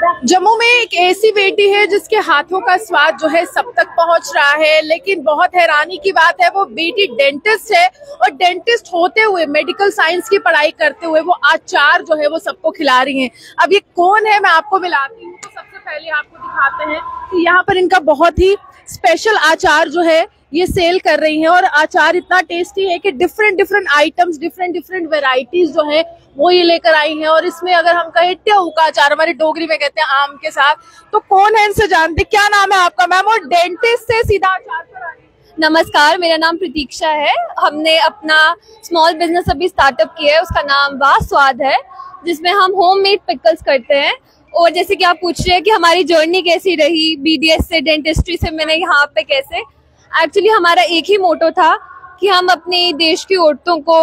जम्मू में एक ऐसी बेटी है जिसके हाथों का स्वाद जो है सब तक पहुँच रहा है, लेकिन बहुत हैरानी की बात है, वो बेटी डेंटिस्ट है और डेंटिस्ट होते हुए, मेडिकल साइंस की पढ़ाई करते हुए वो आचार जो है वो सबको खिला रही हैं। अब ये कौन है, मैं आपको मिलाती हूँ। तो सबसे पहले आपको दिखाते हैं कि यहाँ पर इनका बहुत ही स्पेशल आचार जो है ये सेल कर रही हैं और अचार इतना टेस्टी है कि different different items different different varieties जो है, वो ये लेकर आई हैं। और इसमें अगर हम कहें ट्यू का अचार, हमारे डोगरी में कहते हैं आम के साथ तो कौन है इनसे जानते? क्या नाम है आपका, मैम? और डेंटिस्ट से सीधा अचार नमस्कार, मेरा नाम प्रतीक्षा है। हमने अपना स्मॉल बिज़नेस अभी स्टार्टअप किया है, उसका नाम वाह स्वाद है, जिसमें हम होम मेड पिकल्स करते हैं। और जैसे कि आप पूछ रहे हैं कि हमारी जर्नी कैसी रही? बीडीएस से डेंटिस्ट्री से मैंने यहाँ पे कैसे? एक्चुअली हमारा एक ही मोटो था कि हम अपने देश की औरतों को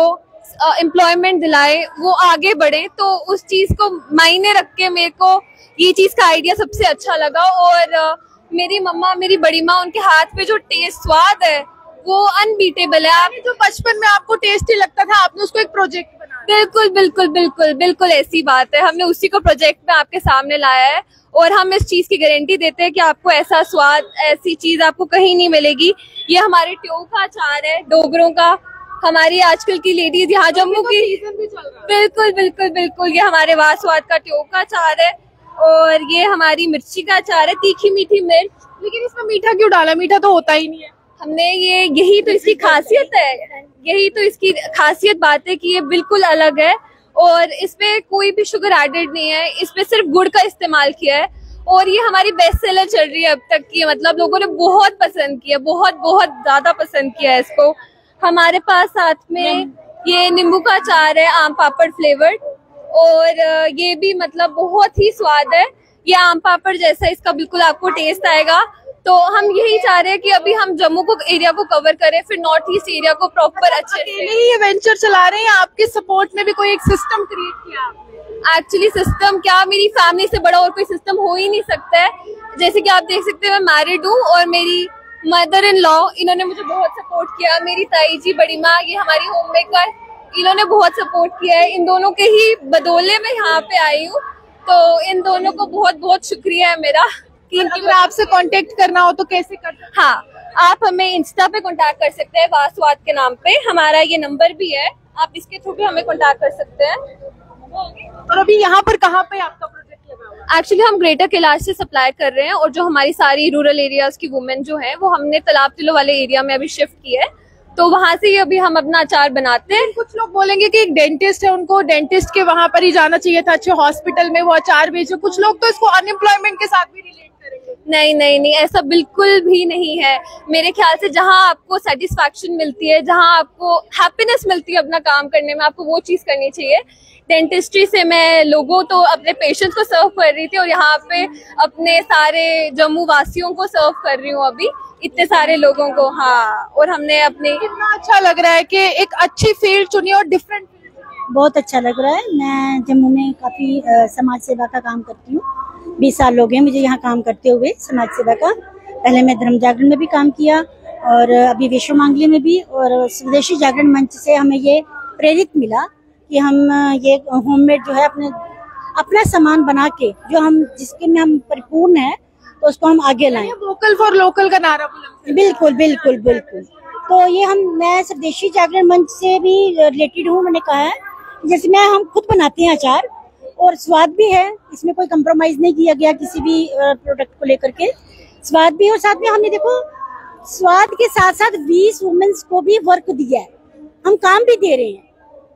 एम्प्लॉयमेंट दिलाए, वो आगे बढ़े। तो उस चीज़ को मायने रख के मेरे को ये चीज़ का आइडिया सबसे अच्छा लगा और मेरी मम्मा, मेरी बड़ी माँ, उनके हाथ पे जो टेस्ट स्वाद है, वो अनबीटेबल है। आप जो बचपन में आपको टेस्टी लगता था, आपने उसको एक प्रोजेक्ट बिल्कुल बिल्कुल बिल्कुल बिल्कुल ऐसी बात है। हमने उसी को प्रोजेक्ट में आपके सामने लाया है और हम इस चीज़ की गारंटी देते हैं कि आपको ऐसा स्वाद ऐसी चीज़ आपको कहीं नहीं मिलेगी। ये हमारे ट्यूब का अचार है डोगरों का। हमारी आजकल की लेडीज़ यहाँ जम्मू की बिल्कुल बिल्कुल बिल्कुल। ये हमारे वाह स्वाद का ट्यूब का अचार है और ये हमारी मिर्ची का अचार है तीखी मीठी मिर्च। लेकिन इसमें मीठा क्यों डाला? मीठा तो होता ही नहीं है। हमने ये यही तो इसकी खासियत है। यही तो इसकी खासियत बात है कि ये बिल्कुल अलग है और इसमें कोई भी शुगर एडेड नहीं है। इसमें सिर्फ़ गुड़ का इस्तेमाल किया है और ये हमारी बेस्ट सेलर चल रही है अब तक की। मतलब लोगों ने बहुत पसंद किया बहुत बहुत ज़्यादा पसंद किया है इसको। हमारे पास साथ में ये नींबू का अचार है आम पापड़ फ्लेवर्ड और ये भी मतलब बहुत ही स्वाद है। ये आम पापड़ जैसा इसका बिल्कुल आपको टेस्ट आएगा। तो हम यही चाह रहे हैं कि अभी हम जम्मू को एरिया को कवर करें फिर नॉर्थ ईस्ट एरिया को प्रॉपर अच्छे से ही ये वेंचर चला रहे हैं आपके सपोर्ट में भी कोई एक सिस्टम क्रिएट किया एक्चुअली सिस्टम क्या मेरी फैमिली से बड़ा और कोई सिस्टम हो ही नहीं सकता है। जैसे कि आप देख सकते हैं मैं मैरिड हूँ और मेरी मदर इन लॉ इन्होंने मुझे बहुत सपोर्ट किया। मेरी ताई जी बड़ी माँ ये हमारी होम मेकर इन्होंने बहुत सपोर्ट किया है। इन दोनों के ही बदौले में यहाँ पे आई हूँ। तो इन दोनों को बहुत बहुत शुक्रिया है मेरा। कि अगर आपसे कांटेक्ट करना हो तो कैसे कर हाँ? आप हमें इंस्टा पे कांटेक्ट कर सकते हैं वासवाद के नाम पे। हमारा ये नंबर भी है। आप इसके थ्रू भी हमें कांटेक्ट कर सकते हैं। और अभी यहाँ पर कहाँ पे आपका प्रोजेक्ट लगा एक्चुअली हम ग्रेटर कैलाश से सप्लाई कर रहे हैं और जो हमारी सारी रूरल एरियाज़ की वुमेन जो है वो हमने तालाब तिलो वाले एरिया में अभी शिफ्ट किया है। तो वहाँ से ही अभी हम अपना अचार बनाते हैं। कुछ लोग बोलेंगे कि एक डेंटिस्ट है उनको डेंटिस्ट के वहाँ पर ही जाना चाहिए था। अच्छे हॉस्पिटल में वो अचार बेचे कुछ लोग तो इसको अनएम्प्लॉयमेंट के साथ भी रिलेट नहीं नहीं नहीं ऐसा बिल्कुल भी नहीं है। मेरे ख्याल से जहाँ आपको सेटिस्फैक्शन मिलती है जहाँ आपको हैप्पीनेस मिलती है अपना काम करने में आपको वो चीज़ करनी चाहिए। डेंटिस्ट्री से मैं लोगों तो अपने पेशेंट्स को सर्व कर रही थी और यहाँ पे अपने सारे जम्मू वासियों को सर्व कर रही हूँ अभी इतने सारे लोगों को हाँ और हमने अपने कितना अच्छा लग रहा है कि एक अच्छी फ़ील्ड चुनी और डिफरेंट बहुत अच्छा लग रहा है। मैं जम्मू में काफ़ी समाज सेवा का काम करती हूँ। बीस साल लोग हैं मुझे यहाँ काम करते हुए समाज सेवा का। पहले मैं धर्म जागरण में भी काम किया और अभी विश्व मांगली में भी और स्वदेशी जागरण मंच से हमें ये प्रेरित मिला कि हम ये होममेड जो है अपने अपना सामान बना के जो हम जिसके में हम परिपूर्ण है तो उसको हम आगे लाएँ। वोकल फॉर लोकल का नारा बिल्कुल बिल्कुल बिल्कुल। तो ये हम मैं स्वदेशी जागरण मंच से भी रिलेटेड हूँ मैंने कहा है। जैसे मैं हम खुद बनाते हैं अचार। और स्वाद भी है, इसमें कोई कंप्रोमाइज नहीं किया गया किसी भी प्रोडक्ट को लेकर के। स्वाद भी और साथ में हमने देखो, स्वाद के साथ साथ बीस वुमेन्स को भी वर्क दिया है। हम काम भी दे रहे हैं।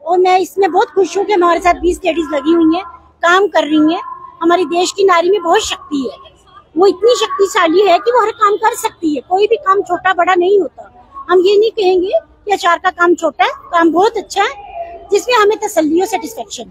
और मैं इसमें बहुत खुश हूँ कि हमारे साथ बीस लेडीज़ लगी हुई हैं, काम कर रही हैं। हमारी देश की नारी में बहुत शक्ति है। वो इतनी शक्तिशाली है कि वो हर काम कर सकती है। कोई भी काम छोटा बड़ा नहीं होता। हम ये नहीं कहेंगे कि अचार का काम छोटा है, काम बहुत अच्छा है, जिसमें हमें तसल्ली और सेटिस्फेक्शन है।